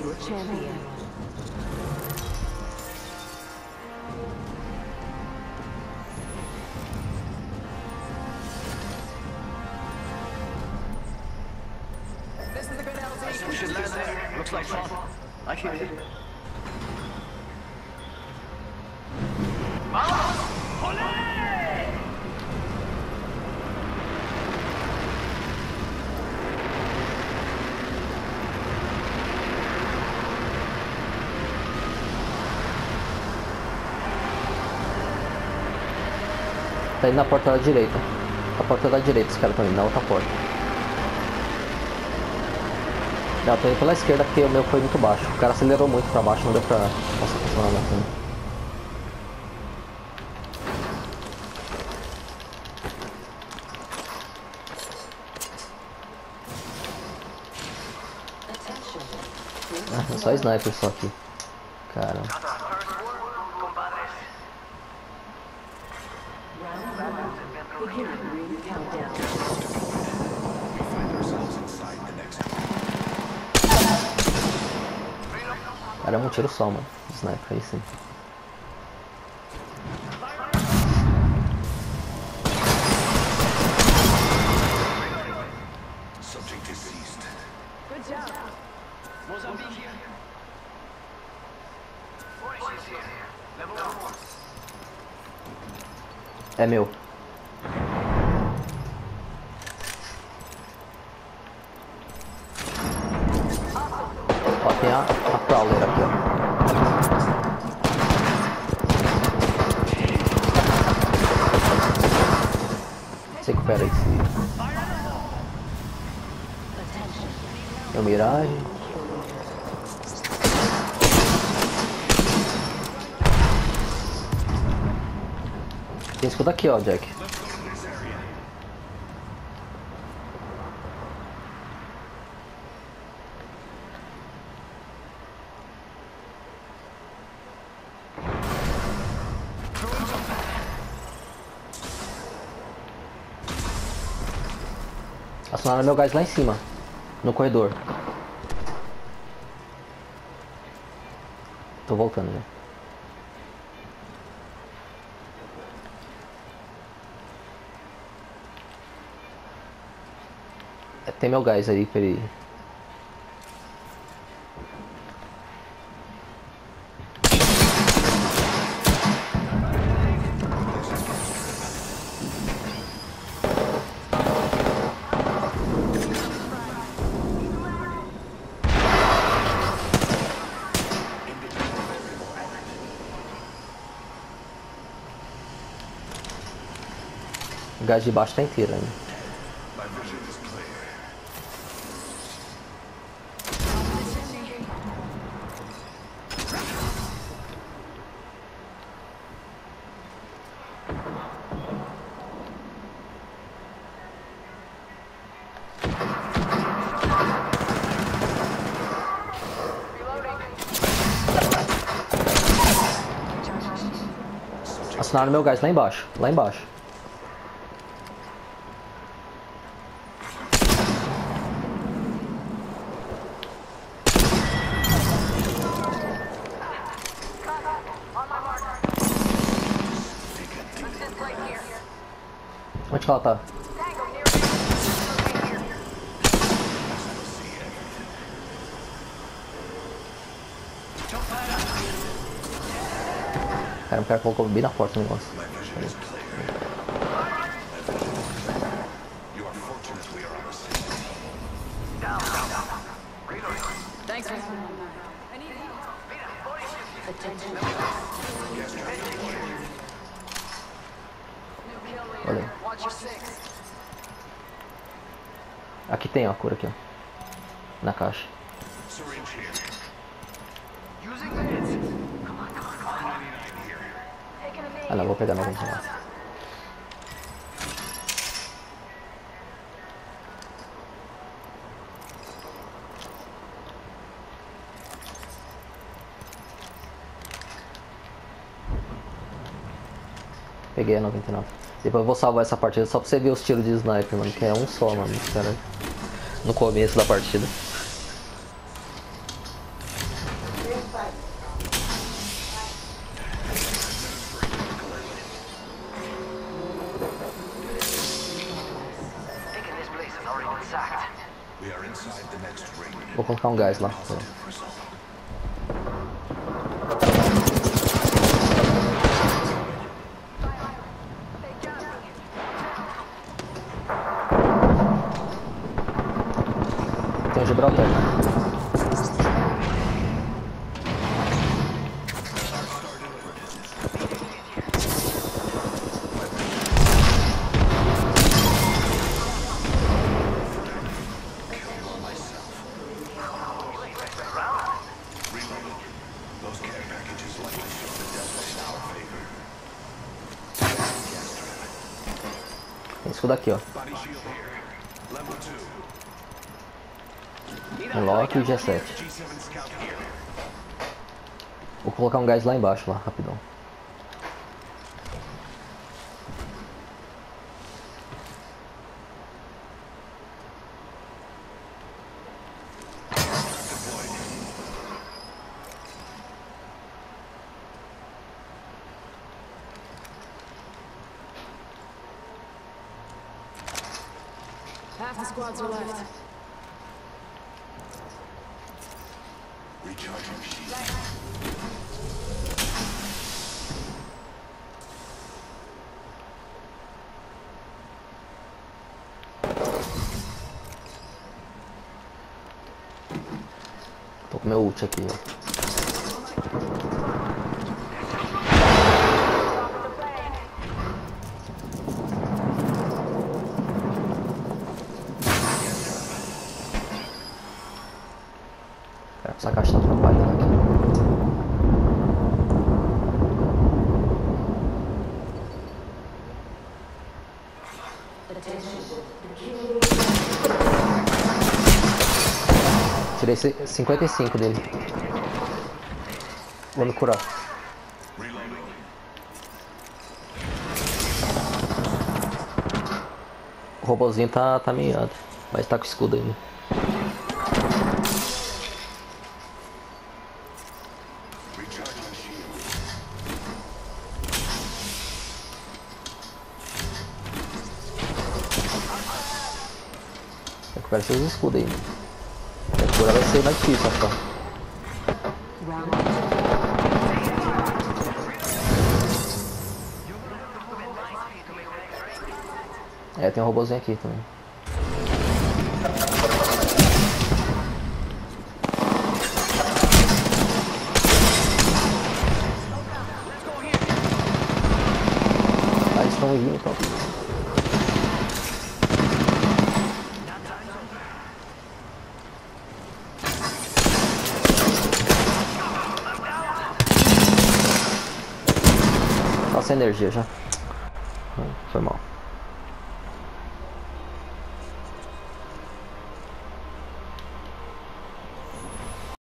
is your champion. This is a good LZ. We should land there. Looks like fun. I hear you. Ah! Tá indo na porta da direita. A porta da direita, os caras estão indo na outra porta. Não, tô indo pela esquerda porque o meu foi muito baixo. O cara acelerou muito pra baixo, não deu pra passar funcionar. Attention. Ah, é só sniper só aqui. Cara. Cara, é um tiro só, mano. Sniper aí sim. Subject is seized. Good job. Mozambique here. Forces here. Level one. É meu. Ó, tem a, a Prowler aqui, ó. Recupera esse. Meu Mirage. Tem escudo aqui, ó, Jack. Acionaram meu gás lá em cima, no corredor. Tô voltando já. É, Tem meu gás aí pra ele. Gás de baixo tá inteiro ainda. Acionaram meu gás lá embaixo, lá embaixo. Onde que ela tá? Cara, o cara colocou bem na porta o negócio. My Olha. Aqui tem, ó, a cura aqui, ó. Na caixa. Syringe here. Using meds. Come on, come on, come on. 99 here. Taking a knee. Ah não, vou pegar mais um pedaço. Peguei a 99. Depois eu vou salvar essa partida só pra você ver os tiros de sniper, mano. Que é um só, mano. Cara. No começo da partida. Vou colocar um gás lá. Favor. Tem escudo aqui, ó. Um Loki e o G7. G7 scout here. Vou colocar um gás lá embaixo, lá, rapidão. Half the squads are left. Tô com meu ult aqui, ó. Essa caixa tá atrapalhando aqui. Tirei ci- 55 dele. Me curar. O robozinho tá, tá miado, mas tá com escudo ainda. Recupera seus escudos aí. A cura vai ser mais difícil. Round É, tem um robozinho aqui também. Ah, eles estão vindo, então. Tá sem energia já. Hum, Foi mal.